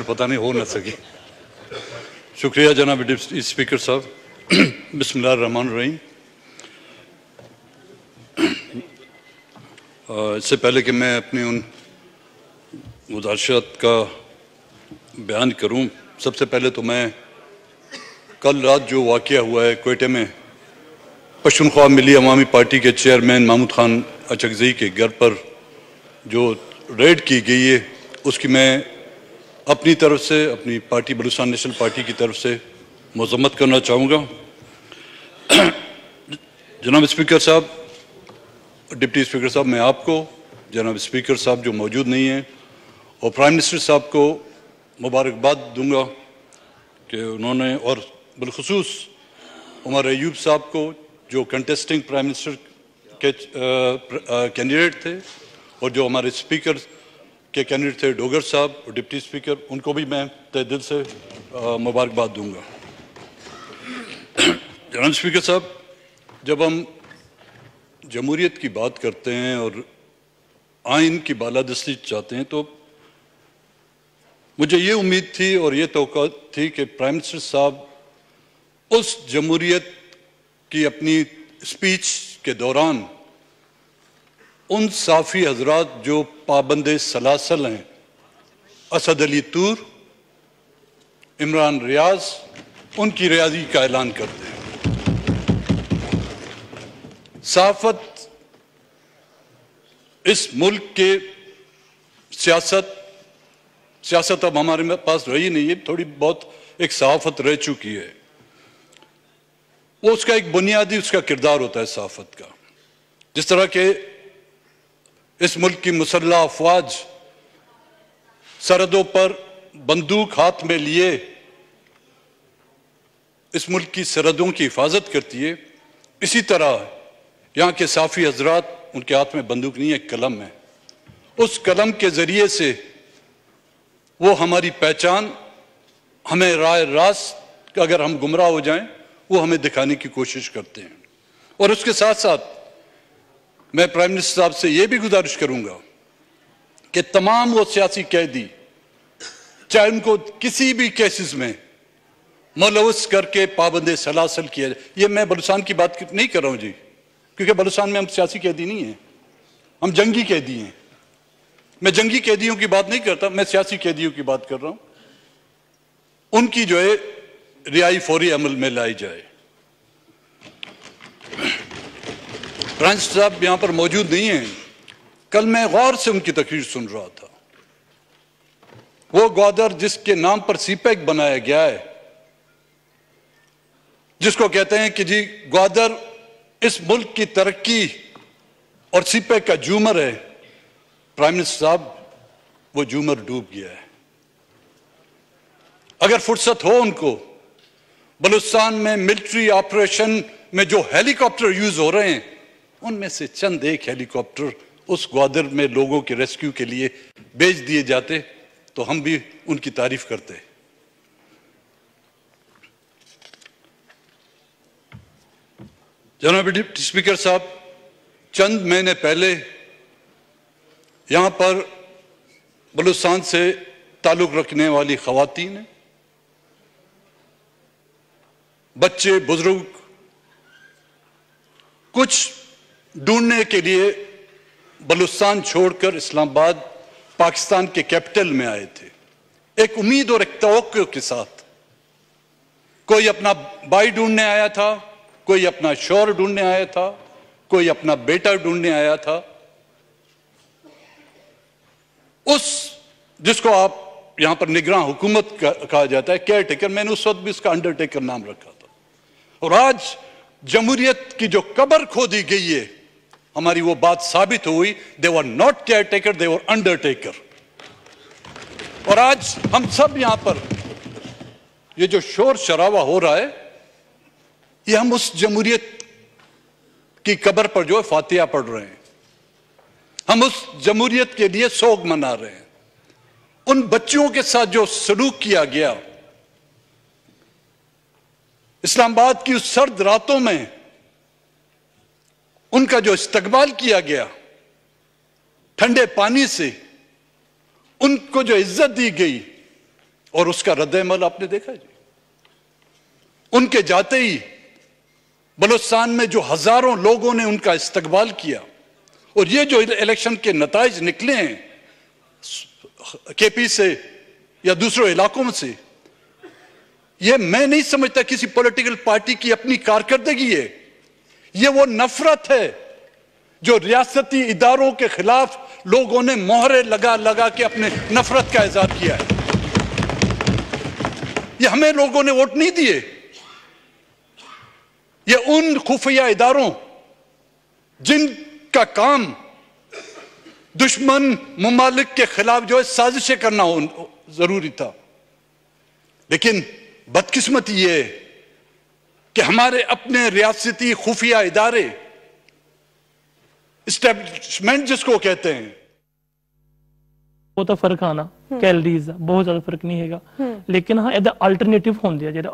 पता नहीं हो ना सके। शुक्रिया जनाब डिप्टी स्पीकर साहब। बिस्मिल्लाह रहमान रहीम। इससे पहले कि मैं अपनी उन गुजारिशात का बयान करूँ, सबसे पहले तो मैं कल रात जो वाक़ हुआ है कोयटे में, पश्चिमख्वा मिली अवामी पार्टी के चेयरमैन महमूद खान अचकजई के घर पर जो रेड की गई है, उसकी मैं अपनी तरफ़ से, अपनी पार्टी, बलूचिस्तान नेशनल पार्टी की तरफ़ से मजम्मत करना चाहूँगा। जनाब स्पीकर साहब, डिप्टी स्पीकर साहब, मैं आपको, जनाब स्पीकर साहब जो मौजूद नहीं हैं, और प्राइम मिनिस्टर साहब को मुबारकबाद दूँगा कि उन्होंने, और बिलखसूस उमर अयूब साहब को, जो कंटेस्टिंग प्राइम मिनिस्टर के कैंडिडेट थे, और जो हमारे स्पीकर के कैंडिडेट थे डोगर साहब और डिप्टी स्पीकर, उनको भी मैं तय दिल से मुबारकबाद दूँगा। जनाब स्पीकर साहब, जब हम जमहूरियत की बात करते हैं और आइन की बालादस्ती चाहते हैं तो मुझे ये उम्मीद थी और ये तो थी कि प्राइम मिनिस्टर साहब उस जमहूरियत की अपनी स्पीच के दौरान उन साफ़ी हजरात जो पाबंद सलासल हैं, असद अली तूर, इमरान रियाज, उनकी रियाजी का ऐलान करते हैं। साफत इस मुल्क के सियासत सियासत अब हमारे पास रही नहीं है थोड़ी बहुत एक सहाफत रह चुकी है। वो उसका एक बुनियादी उसका किरदार होता है सहाफत का। जिस तरह के इस मुल्क की मुसल्ह अफवाज सरहदों पर बंदूक हाथ में लिए, इस मुल्क की सरहदों की हिफाजत करती है। इसी तरह यहाँ के साफ़ी हजरात, उनके हाथ में बंदूक नहीं है कलम है। उस कलम के ज़रिए से वो हमारी पहचान, हमें राय रास्त अगर हम गुमराह हो जाएँ, वो हमें दिखाने की कोशिश करते हैं। और उसके साथ साथ मैं प्राइम मिनिस्टर साहब से यह भी गुजारिश करूँगा कि तमाम वो सियासी कैदी, चाहे उनको किसी भी केसेस में मुलवस करके पाबंद सलासल किया जाए, ये मैं बलुस्तान की बात नहीं कर रहा हूँ जी, क्योंकि बलुस्तान में हम सियासी कैदी नहीं हैं, हम जंगी कैदी हैं। मैं जंगी कैदियों की बात नहीं करता, मैं सियासी कैदियों की बात कर रहा हूँ। उनकी जो है रिहाई फौरी अमल में लाई जाए। ब्रांच साहब यहाँ पर मौजूद नहीं है। कल मैं गौर से उनकी तकरीर सुन रहा था। वो ग्वादर जिसके नाम पर सीपैक बनाया गया है, जिसको कहते हैं कि जी ग्वादर इस मुल्क की तरक्की और सीपैक का जूमर है। प्राइम मिनिस्टर साहब, वो जूमर डूब गया है। अगर फुर्सत हो उनको बलुस्तान में मिलिट्री ऑपरेशन में जो हेलीकॉप्टर यूज़ हो रहे हैं उनमें से चंद एक हेलीकॉप्टर उस ग्वादर में लोगों के रेस्क्यू के लिए भेज दिए जाते तो हम भी उनकी तारीफ़ करते। जनाब डिप्टी स्पीकर साहब, चंद महीने पहले यहाँ पर बलुस्तान से ताल्लुक रखने वाली खातन बच्चे, बुज़ुर्ग, कुछ ढूँढने के लिए बलुस्तान छोड़कर इस्लामाबाद पाकिस्तान के कैपिटल में आए थे। एक उम्मीद और एक तो के साथ। कोई अपना भाई ढूँढने आया था, कोई अपना शोर ढूँढने आया था, कोई अपना बेटा ढूँढने आया था। उस जिसको आप यहाँ पर निगरान हुकूमत कहा जाता है केयर टेकर मैंने उस वक्त भी उसका अंडरटेकर नाम रखा था। और आज जमहूरियत की जो कबर खोदी गई है हमारी वो बात साबित हुई they were not caretaker they were undertaker और आज हम सब यहाँ पर, ये जो शोर शराबा हो रहा है, ये हम उस जमहूरियत की कबर पर जो है फातिया पढ़ रहे हैं। हम उस जमहूरियत के लिए सोग मना रहे हैं। उन बच्चियों के साथ जो सलूक किया गया, इस्लामाबाद की उस सर्द रातों में उनका जो इस्तकबाल किया गया, ठंडे पानी से, उनको जो इज़्ज़त दी गई, और उसका रद्दमल आपने देखा जी। उनके जाते ही, बलूचिस्तान में जो हज़ारों लोगों ने उनका इस्तकबाल किया, और ये जो इलेक्शन के नतज निकले हैं, केपी से या दूसरों इलाकों से, ये मैं नहीं समझता किसी पॉलिटिकल पार्टी की अपनी कारकर्दगी है। ये वो नफरत है जो रियासती इदारों के खिलाफ लोगों ने मोहरे लगा लगा के अपने नफरत का इजहार किया है। ये हमें लोगों ने वोट नहीं दिए। ये उन खुफिया इदारों जिनका काम दुश्मन ममालिक के खिलाफ जो है साजिशें करना ज़रूरी था। लेकिन बदकिस्मती ये कि हमारे अपने रियासती खुफिया इदारे स्टैब्लिशमेंट जिसको कहते हैं ਉਹ ਤਾਂ ਫਰਕ ਆਣਾ ਕੈਲਰੀਜ਼ ਦਾ ਬਹੁਤ ਜ਼ਿਆਦਾ ਫਰਕ ਨਹੀਂ ਹੈਗਾ ਲੇਕਿਨ ਹਾਂ ਇਹਦਾ ਅਲਟਰਨੇਟਿਵ ਹੁੰਦੇ ਆ ਜਿਹੜਾ